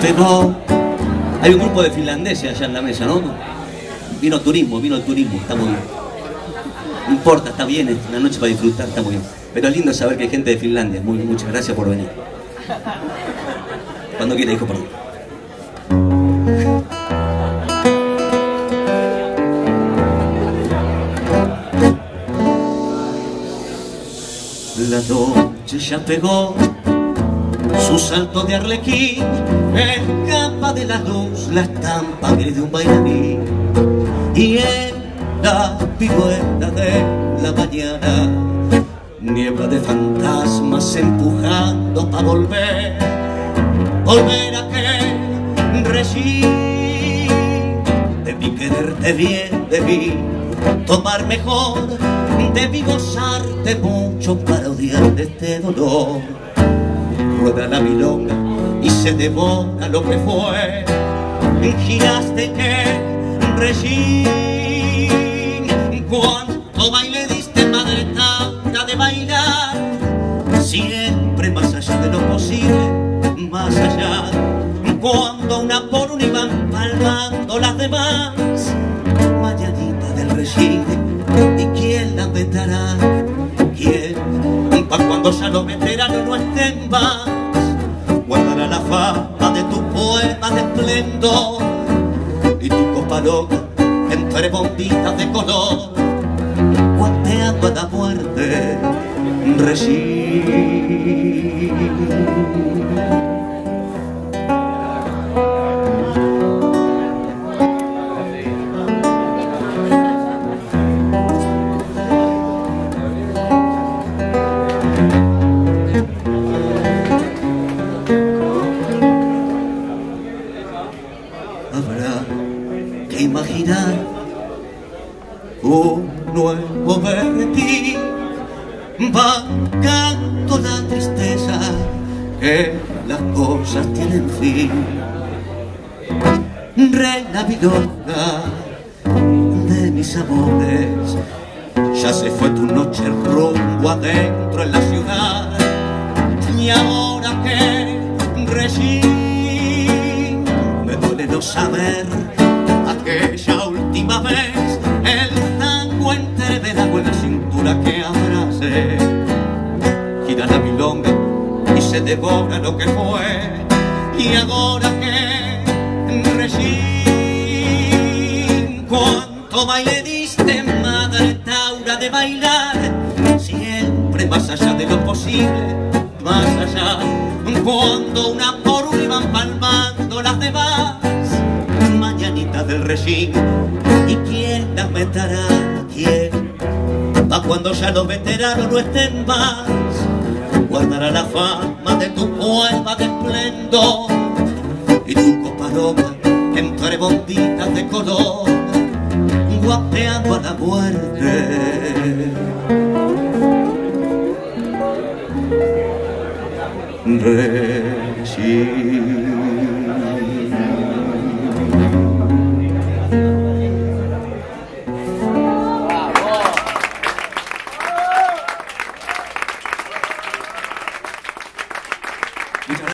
Pero hay un grupo de finlandeses allá en la mesa, ¿no? Vino turismo, vino el turismo, está muy bien. No importa, está bien, una noche para disfrutar, está muy bien. Pero es lindo saber que hay gente de Finlandia. Muchas gracias por venir. Cuando quiera, hijo, perdón. La noche ya pegó su salto de arlequín, escapa de la luz la estampa de un bailarín. Y en la pirueta de la mañana, niebla de fantasmas empujando para volver, volver a aquel regir. Debí quererte bien, debí tomar mejor, debí gozarte mucho para odiar este dolor rueda la milonga y se devora lo que fue. Giraste que regín, cuánto baile diste madre tanta de bailar, siempre más allá de lo posible, más allá. Cuando una por una iban palmando las demás, mañanita del regín, ¿y quién la vetará? ¿Quién? Pa' cuando ya los veteranos y tu copa loca entre bombitas de color guanteando a la muerte regir. Imaginar un nuevo berretín vacando la tristeza que las cosas tienen fin. Reina milonga de mis amores ya se fue tu noche rumbo adentro en la ciudad. Y ahora que regí me duele no saber aquella última vez el tango entreverado en la cintura que abracé. Gira la milonga y se devora lo que fue. Y ahora que regí cuánto baile diste madre taura de bailar. Siempre más allá de lo posible más allá. Cuando una del regín y quién las meterá quién va cuando ya los veteranos no estén más guardará la fama de tu poema de esplendor. Y tu copa loca entre bombitas de color guapeando a la muerte. Regir.